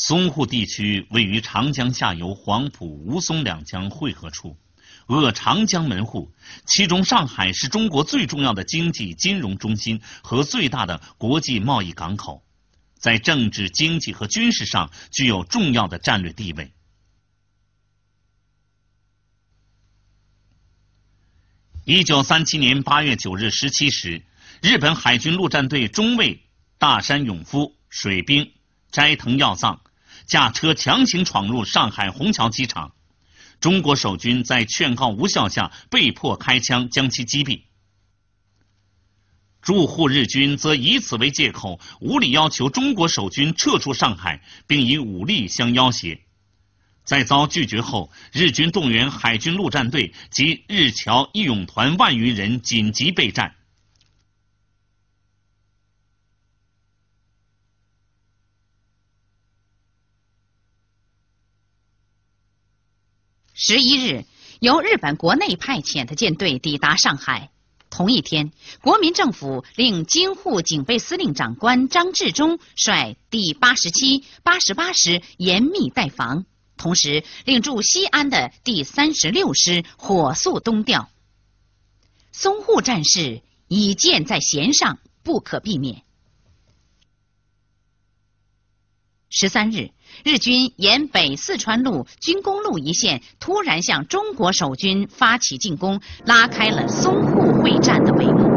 淞沪地区位于长江下游黄埔、吴淞两江汇合处，扼长江门户。其中，上海是中国最重要的经济金融中心和最大的国际贸易港口，在政治、经济和军事上具有重要的战略地位。一九三七年八月九日十七时，日本海军陆战队中尉大山勇夫水兵斋藤耀藏驾车强行闯入上海虹桥机场，中国守军在劝告无效下被迫开枪将其击毙。驻沪日军则以此为借口，无理要求中国守军撤出上海，并以武力相要挟。在遭拒绝后，日军动员海军陆战队及日侨义勇团万余人紧急备战。十一日，由日本国内派遣的舰队抵达上海。同一天，国民政府令京沪警备司令长官张治中率第八十七、八十八师严密待防。同时，令驻西安的第三十六师火速东调。淞沪战事已箭在弦上，不可避免。十三日，日军沿北四川路军工路一线突然向中国守军发起进攻，拉开了淞沪会战的帷幕。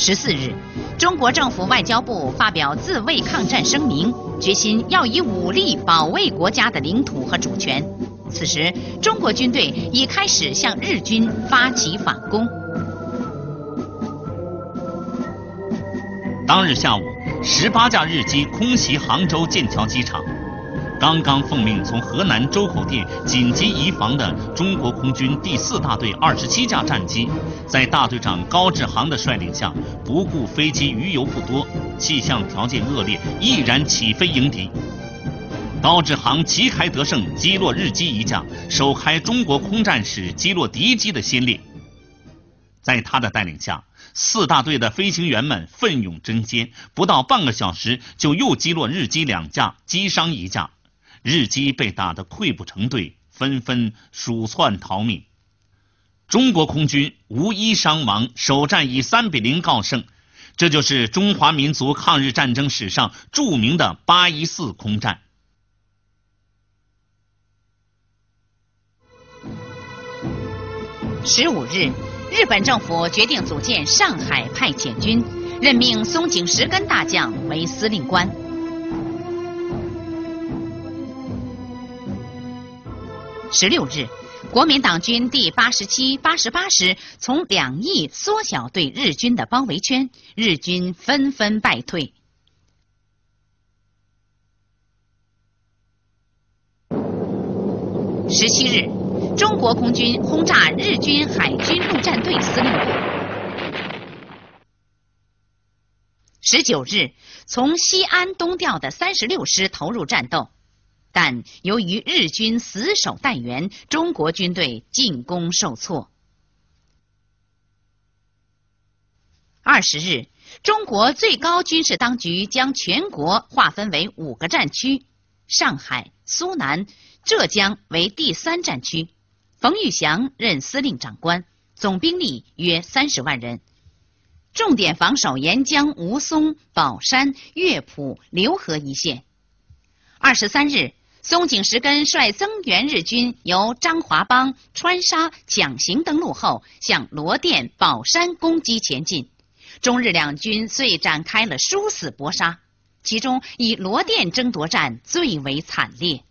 十四日，中国政府外交部发表自卫抗战声明，决心要以武力保卫国家的领土和主权。此时，中国军队已开始向日军发起反攻。当日下午，十八架日机空袭杭州剑桥机场。刚刚奉命从河南周口店紧急移防的中国空军第四大队二十七架战机，在大队长高志航的率领下，不顾飞机余油不多、气象条件恶劣，毅然起飞迎敌。高志航旗开得胜，击落日机一架，首开中国空战史击落敌机的先烈。在他的带领下，四大队的飞行员们奋勇争先，不到半个小时就又击落日机两架，击伤一架。日机被打得溃不成队，纷纷鼠窜逃命。中国空军无一伤亡，首战以三比零告胜。这就是中华民族抗日战争史上著名的八一四空战。十五日，日本政府决定组建上海派遣军，任命松井石根大将为司令官。十六日，国民党军第八十七、八十八师从两翼缩小对日军的包围圈，日军纷纷败退。十七日，中国空军轰炸日军海军陆战队司令部。十九日，从西安东调的三十六师投入战斗。但由于日军死守待援，中国军队进攻受挫。二十日，中国最高军事当局将全国划分为五个战区，上海、苏南、浙江为第三战区，冯玉祥任司令长官，总兵力约三十万人，重点防守沿江吴淞、宝山、乐浦、浏河一线。二十三日。松井石根率增援日军由张华帮、川沙强行登陆后，向罗店、宝山攻击前进。中日两军遂展开了殊死搏杀，其中以罗店争夺战最为惨烈。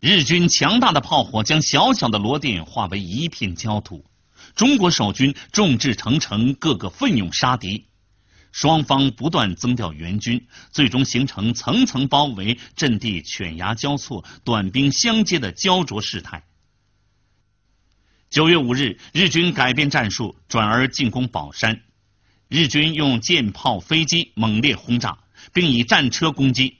日军强大的炮火将小小的罗店化为一片焦土，中国守军众志成城，个个奋勇杀敌。双方不断增调援军，最终形成层层包围、阵地犬牙交错、短兵相接的焦灼事态。九月五日，日军改变战术，转而进攻宝山。日军用舰炮、飞机猛烈轰炸，并以战车攻击。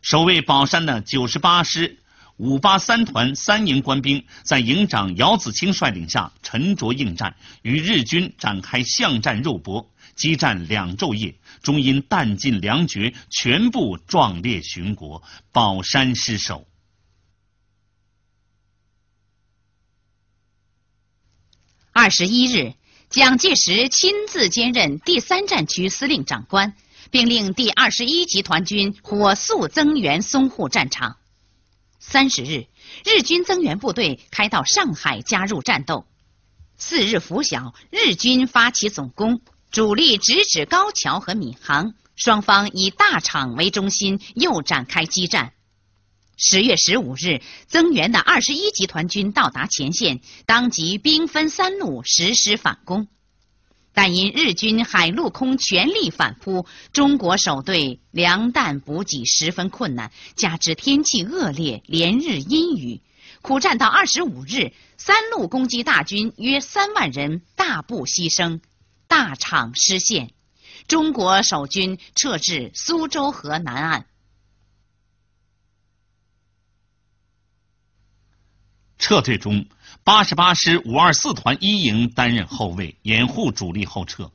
守卫宝山的九十八师五八三团三营官兵，在营长姚子清率领下沉着应战，与日军展开巷战肉搏。激战两昼夜，终因弹尽粮绝，全部壮烈殉国，宝山失守。二十一日，蒋介石亲自兼任第三战区司令长官，并令第二十一集团军火速增援淞沪战场。三十日，日军增援部队开到上海加入战斗。次日拂晓，日军发起总攻。主力直指高桥和闵行，双方以大厂为中心，又展开激战。十月十五日，增援的二十一集团军到达前线，当即兵分三路实施反攻。但因日军海陆空全力反扑，中国守队粮弹补给十分困难，加之天气恶劣，连日阴雨，苦战到二十五日，三路攻击大军约三万人大部牺牲。大厂失陷，中国守军撤至苏州河南岸。撤退中，八十八师五二四团一营担任后卫，掩护主力后撤。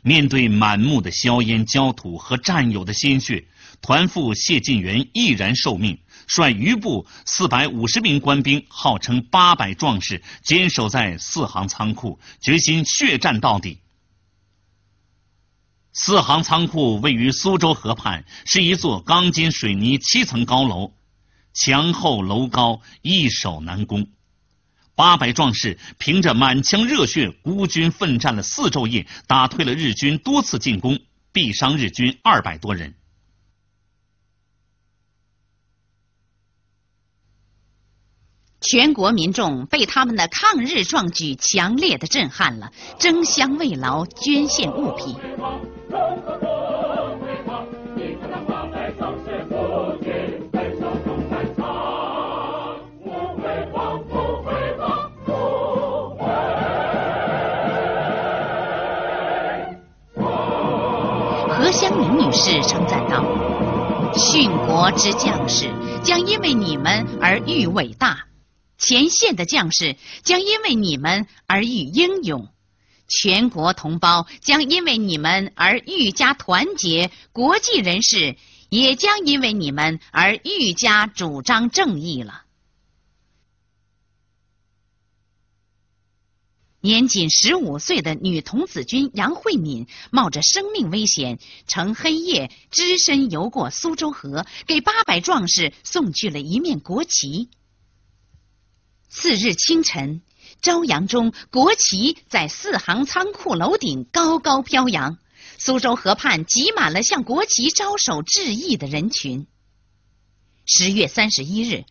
面对满目的硝烟、焦土和战友的鲜血，团副谢晋元毅然受命，率余部四百五十名官兵，号称八百壮士，坚守在四行仓库，决心血战到底。四行仓库位于苏州河畔，是一座钢筋水泥七层高楼，墙厚楼高，易守难攻。八百壮士凭着满腔热血，孤军奋战了四昼夜，打退了日军多次进攻，毙伤日军二百多人。全国民众被他们的抗日壮举强烈的震撼了，争相慰劳，捐献物品。士称赞道：“殉国之将士将因为你们而愈伟大。”前线的将士将因为你们而愈英勇，全国同胞将因为你们而愈加团结，国际人士也将因为你们而愈加主张正义了。年仅十五岁的女童子军杨慧敏冒着生命危险，乘黑夜只身游过苏州河，给八百壮士送去了一面国旗。次日清晨，朝阳中，国旗在四行仓库楼顶高高飘扬。苏州河畔挤满了向国旗招手致意的人群。十月三十一日，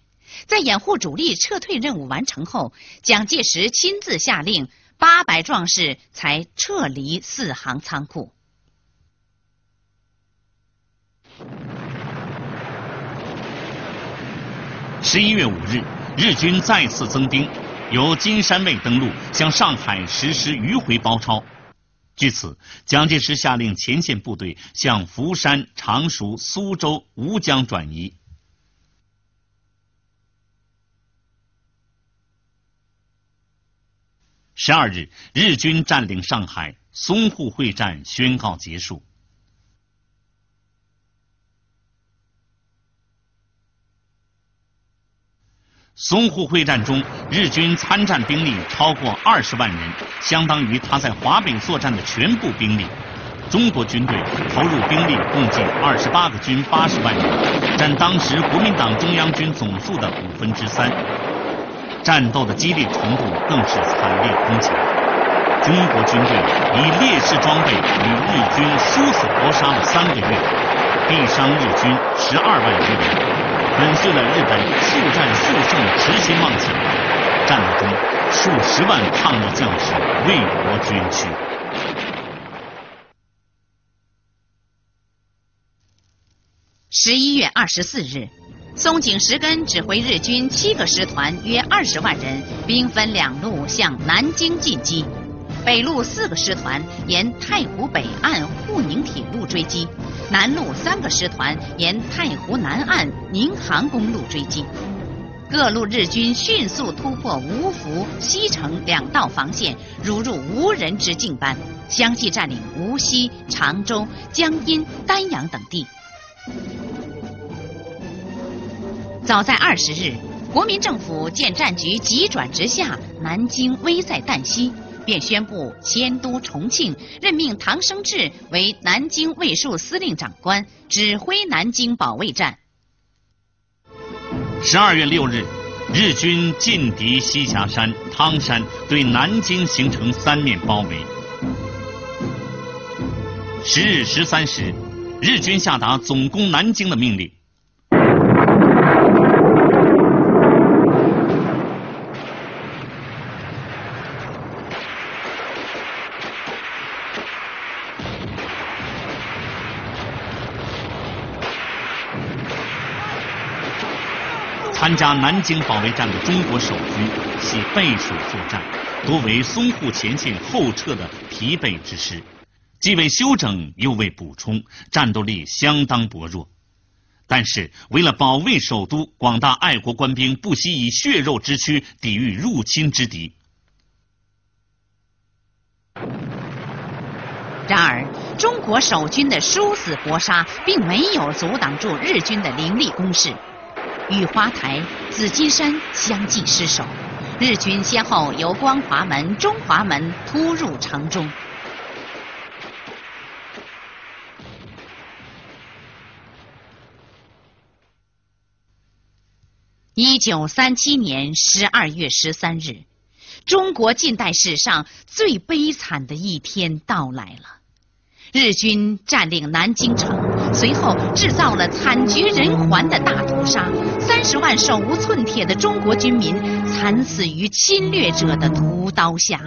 在掩护主力撤退任务完成后，蒋介石亲自下令，八百壮士才撤离四行仓库。十一月五日。日军再次增兵，由金山卫登陆，向上海实施迂回包抄。据此，蒋介石下令前线部队向福山、常熟、苏州、吴江转移。十二日，日军占领上海，淞沪会战宣告结束。淞沪会战中，日军参战兵力超过二十万人，相当于他在华北作战的全部兵力。中国军队投入兵力共计二十八个军，八十万人，占当时国民党中央军总数的五分之三。战斗的激烈程度更是惨烈空前。中国军队以劣势装备与日军殊死搏杀了三个月，毙伤日军十二万余人，粉碎了日本速战速胜的执心妄想。战斗中，数十万抗日将士为国捐躯。十一月二十四日，松井石根指挥日军七个师团，约二十万人，兵分两路向南京进击。北路四个师团沿太湖北岸沪宁铁路追击，南路三个师团沿太湖南岸宁杭公路追击。各路日军迅速突破芜湖、西城两道防线，如入无人之境般，相继占领无锡、常州、江阴、丹阳等地。早在二十日，国民政府见战局急转直下，南京危在旦夕，便宣布迁都重庆，任命唐生智为南京卫戍司令长官，指挥南京保卫战。十二月六日，日军进敌栖霞山、汤山，对南京形成三面包围。十日十三时，日军下达总攻南京的命令。参加南京保卫战的中国守军系背水作战，多为淞沪前线后撤的疲惫之师，既未休整又未补充，战斗力相当薄弱。但是为了保卫首都，广大爱国官兵不惜以血肉之躯抵御入侵之敌。然而，中国守军的殊死搏杀并没有阻挡住日军的凌厉攻势。雨花台、紫金山相继失守，日军先后由光华门、中华门突入城中。一九三七年十二月十三日，中国近代史上最悲惨的一天到来了。日军占领南京城，随后制造了惨绝人寰的大屠杀，三十万手无寸铁的中国军民惨死于侵略者的屠刀下。